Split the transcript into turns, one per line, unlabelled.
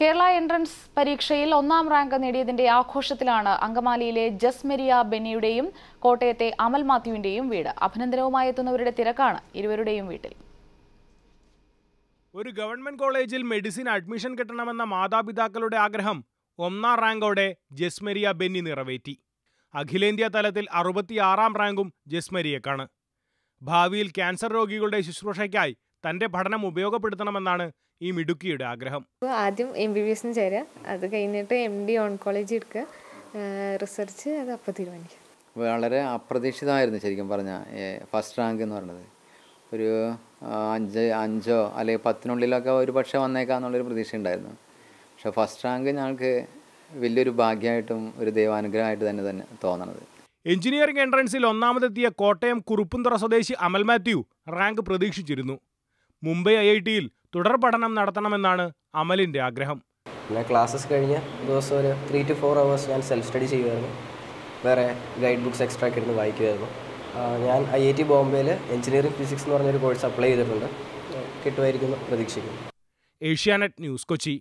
Kerala entrance പരീക്ഷയിൽ ഒന്നാം rank നേടിയതിന്റെ ആഘോഷത്തിലാണ് അങ്കമാലിയിലെ ജസ്മെരിയ ബെന്നിയുടെയും കോട്ടയത്തെ അമൽ മാത്യുവിന്റെയും വീട്. അഭിനന്ദനവുമായി എത്തുന്നവരുടെ തിരക്കാണ് ഇരുവരുടെയും വീട്ടിൽ.
ഒരു ഗവൺമെന്റ് കോളേജിൽ മെഡിസിൻ അഡ്മിഷൻ കിട്ടണമെന്ന മാതാപിതാക്കളുടെ ആഗ്രഹം ഒന്നാം റാങ്കോടെ ജസ്മരിയ ബെന്നി നിറവേറ്റി. അഖിലേന്ത്യാ തലത്തിൽ അറുപത്തിയാറാം റാങ്കും ജസ്മരിയക്കാണ്. ഭാവിയിൽ ക്യാൻസർ രോഗികളുടെ ശുശ്രൂഷയ്ക്കായി തന്റെ പഠനം ഉപയോഗപ്പെടുത്തണമെന്നാണ് ഈ മിടുക്കിയുടെ ആഗ്രഹം.
ആദ്യം എം ബി ബി എസിന് ചേരുക. അത് കഴിഞ്ഞിട്ട് എം ഡി ഓൺകോളജി എടുക്കുക. റിസർച്ച് അത് അപ്പോൾ തീരുമാനിക്കും.
വളരെ അപ്രതീക്ഷിതമായിരുന്നു ശരിക്കും പറഞ്ഞാൽ ഫസ്റ്റ് റാങ്ക് എന്ന് പറയുന്നത്. ഒരു അഞ്ച് അഞ്ചോ അല്ലെങ്കിൽ പത്തിനുള്ളിലൊക്കെ ഒരു പക്ഷേ വന്നേക്കാന്നുള്ളൊരു പ്രതീക്ഷ ഉണ്ടായിരുന്നു പക്ഷേ ഫസ്റ്റ് റാങ്ക് ഞങ്ങൾക്ക് വലിയൊരു ഭാഗ്യമായിട്ടും ഒരു ദൈവാനുഗ്രഹമായിട്ട് തന്നെ തന്നെ തോന്നണത്.
എഞ്ചിനീയറിംഗ് എൻട്രൻസിൽ ഒന്നാമതെത്തിയ കോട്ടയം കുറുപ്പുന്തുറ സ്വദേശി അമൽ മാത്യു റാങ്ക് പ്രതീക്ഷിച്ചിരുന്നു. മുംബൈ ഐ ഐ ടിയിൽ തുടർ പഠനം നടത്തണമെന്നാണ് അമലിന്റെ ആഗ്രഹം.
പിന്നെ ക്ലാസ്സസ് കഴിഞ്ഞ ദിവസം ഒരു ത്രീ ടു ഫോർ അവേഴ്സ് ഞാൻ സെൽഫ് സ്റ്റഡി ചെയ്യുമായിരുന്നു വേറെ ഗൈഡ് ബുക്ക്സ് എക്സ്ട്രാ ഒക്കെ വായിക്കുമായിരുന്നു ഞാൻ ഐ ഐ ടി ബോംബെയിൽ എഞ്ചിനീയറിംഗ് ഫിസിക്സ് എന്ന് പറഞ്ഞൊരു കോഴ്സ് അപ്ലൈ ചെയ്തിട്ടുണ്ട്. കിട്ടുമായിരിക്കുന്നു പ്രതീക്ഷിക്കുന്നു.
ഏഷ്യാനെറ്റ് ന്യൂസ് കൊച്ചി.